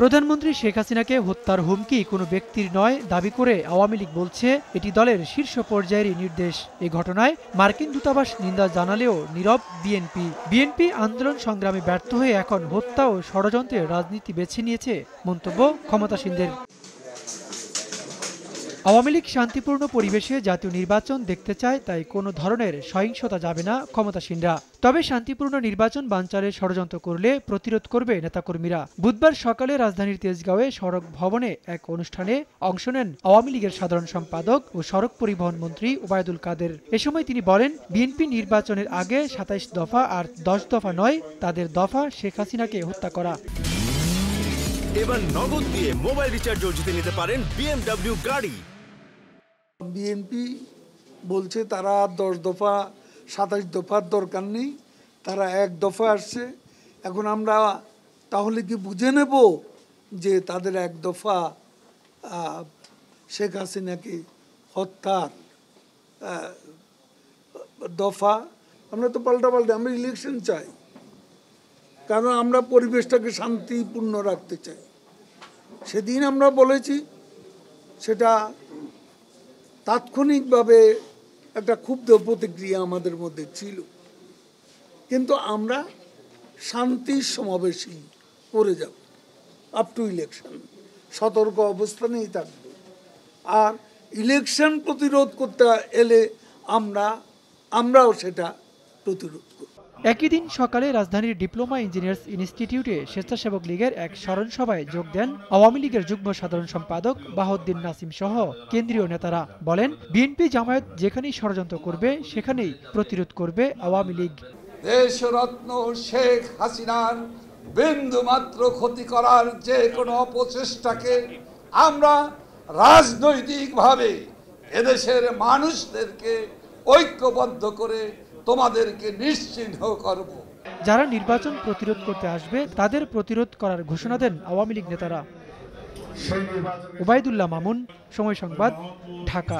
প্রধানমন্ত্রী শেখ হাসিনাকে হত্যার হুমকি কোনো ব্যক্তির নয় দাবি করে আওয়ামী লীগ বলছে, এটি দলের শীর্ষ পর্যায়েরই নির্দেশ। এ ঘটনায় মার্কিন দূতাবাস নিন্দা জানালেও নীরব বিএনপি। বিএনপি আন্দোলন সংগ্রামে ব্যর্থ হয়ে এখন হত্যা ও ষড়যন্ত্রের রাজনীতি বেছে নিয়েছে মন্তব্য ক্ষমতাসীনদের। আওয়ামী লীগ শান্তিপূর্ণ পরিবেশে জাতীয় নির্বাচন দেখতে চায়, তাই কোনো ধরনের সহিংসতা যাবে না ক্ষমতাসীনরা। তবে শান্তিপূর্ণ নির্বাচন বানচারের ষড়যন্ত্র করলে প্রতিরোধ করবে নেতাকর্মীরা। বুধবার সকালে রাজধানীর তেজগাঁওয়ে সড়ক ভবনে এক অনুষ্ঠানে অংশ নেন আওয়ামী লীগের সাধারণ সম্পাদক ও সড়ক পরিবহন মন্ত্রী ওবায়দুল কাদের। এ সময় তিনি বলেন, বিএনপি নির্বাচনের আগে সাতাইশ দফা আর দশ দফা নয়, তাদের দফা শেখ হাসিনাকে হত্যা করা। এবার নগদ দিয়ে মোবাইল রিচার্জও জিতে নিতে পারেন বিএমডব্লিউ গাড়ি। বিএনপি বলছে তারা দশ দফা, সাতাশ দফার দরকার নেই, তারা এক দফা আসছে। এখন আমরা তাহলে কি বুঝে নেব যে তাদের এক দফা শেখ হাসিনাকে হত্যার দফা? আমরা তো পাল্টা পাল্টা, আমরা ইলেকশন চাই। কারণ আমরা পরিবেশটাকে শান্তিপূর্ণ রাখতে চাই। সেদিন আমরা বলেছি, সেটা তাৎক্ষণিকভাবে একটা ক্ষুব্ধ প্রতিক্রিয়া আমাদের মধ্যে ছিল। কিন্তু আমরা শান্তির সমাবেশই করে যাব। আপ টু ইলেকশন সতর্ক অবস্থানেই থাকবে। আর ইলেকশন প্রতিরোধ করতে এলে আমরা, আমরাও সেটা প্রতিরোধ করব। একই দিন সকালে রাজধানীর ডিপ্লোমা ইঞ্জিনিয়ার্স ইনস্টিটিউটে স্বেচ্ছাসেবক লীগের এক স্মরণ সভায় যোগ দেন আওয়ামী লীগের যুগ্ম সাধারণ সম্পাদক বাহাউদ্দিন নাসিম সহ কেন্দ্রীয় নেতারা। বলেন, বিএনপি জামায়াত যেখানেই ষড়যন্ত্র করবে, সেখানেই প্রতিরোধ করবে আওয়ামী লীগ। দেশরত্ন শেখ হাসিনার বিন্দু মাত্র ক্ষতি করার যে কোনো অপচেষ্টাকে আমরা রাজনৈতিকভাবে এদেশের মানুষদেরকে ঐক্যবদ্ধ করে তোমাদেরকে নিশ্চিহ্ন করব। যারা নির্বাচন প্রতিরোধ করতে আসবে তাদের প্রতিরোধ করার ঘোষণা দেন আওয়ামী লীগ নেতারা। ওবায়দুল্লাহ মামুন সময় সংবাদ ঢাকা।